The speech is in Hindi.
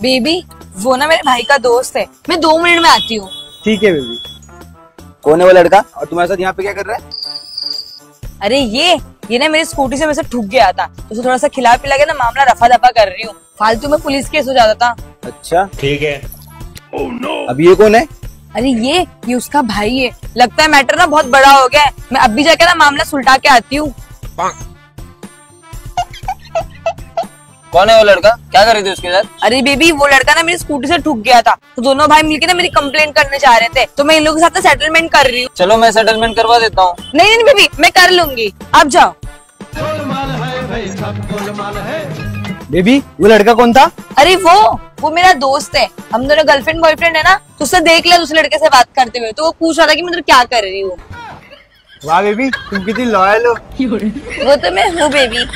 बेबी वो ना मेरे भाई का दोस्त है। मैं दो मिनट में आती हूँ। ठीक है बेबी। कौन है वो लड़का? और तुम्हारे साथ यहाँ पे क्या कर रहा है? अरे ये ये ना मेरी स्कूटी से मेरे से ठुक गया था। तो उसे थोड़ा सा खिला पिला के ना मामला रफा दफ़ा कर रही हूँ। फालतू में पुलिस केस हो जाता था। अच्छा। ठीक है। Oh, no. अब ये कौन है? अरे ये ये उसका भाई है। लगता है मैटर ना बहुत बड़ा हो गया है। मैं अभी जाके ना मामला सुलटा के आती हूँ। कौन है वो लड़का? क्या कर रही थी उसके साथ? अरे बेबी वो लड़का ना मेरी स्कूटी से ठुक गया था। तो दोनों भाई मिलके ना मेरी कंप्लेंट करने चाह रहे थे। तो मैं इन लोगों के साथ सेटलमेंट कर रही हूँ। चलो मैं सेटलमेंट करवा देता हूँ। नहीं नहीं बेबी मैं कर लूँगी। आप जाओ। बेबी वो लड़का कौन था? अरे वो वो मेरा दोस्त है। हम दोनों गर्लफ्रेंड बॉयफ्रेंड है ना तो उससे देख लिया दूसरे लड़के से बात करते हुए। तो वो पूछ रहा था कि मैं तेरे क्या कर रही हूँ। वाह बेबी तुम कितनी लॉयल हो। वो तो मैं हूँ बेबी